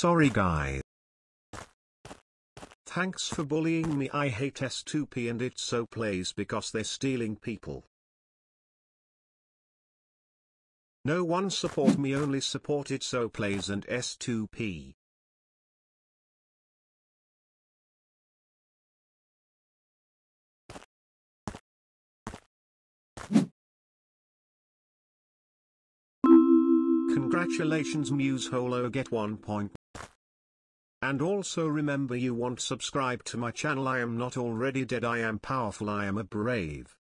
Sorry guy. Thanks for bullying me I hate S2P and it so plays because they're stealing people. No one support me only support it so plays and S2P. Congratulations Muse Holo get 1 point. And also remember you want subscribe to my channel I am not already dead I am powerful I am a brave.